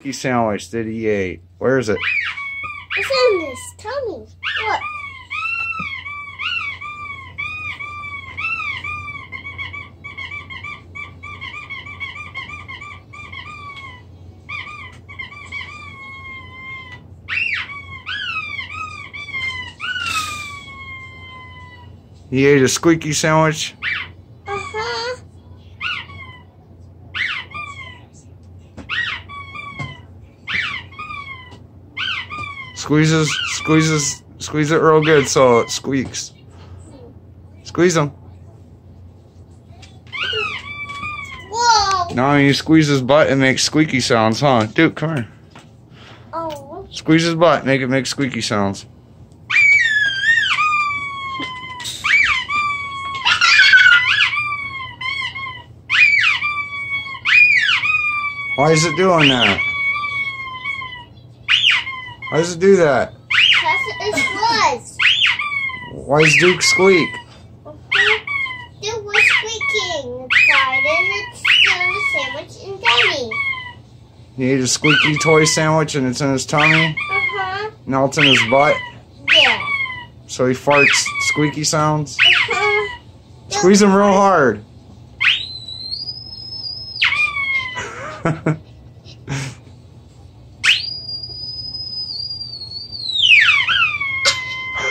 Squeaky sandwich that he ate. Where is it? It's in this tummy. Look. He ate a squeaky sandwich. Uh-huh. Squeezes, squeezes, squeeze it real good so it squeaks. Squeeze him. Whoa. Now you squeeze his butt and make squeaky sounds, huh? Dude, come here. Oh. Squeeze his butt, make it make squeaky sounds. Why is it doing that? Why does it do that? That's it was. Why does Duke squeak? It was squeaking and it's still a sandwich in tummy. He ate a squeaky toy sandwich and it's in his tummy. Uh-huh. Now it's in his butt. Yeah. So he farts squeaky sounds. Uh-huh. Squeeze him real hard. Oh, whoa. That was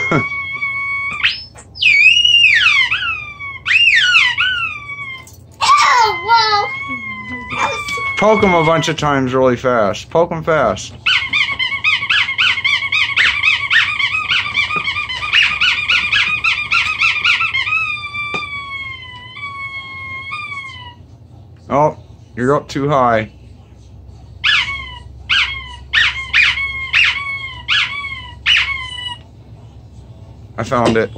Poke him a bunch of times really fast. Poke him fast. Oh, you're up too high. I found it.